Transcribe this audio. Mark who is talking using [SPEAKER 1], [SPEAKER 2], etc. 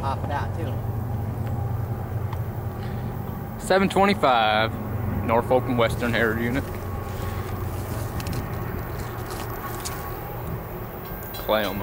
[SPEAKER 1] pop of out too.
[SPEAKER 2] 725 Norfolk and Western Air unit. Clam.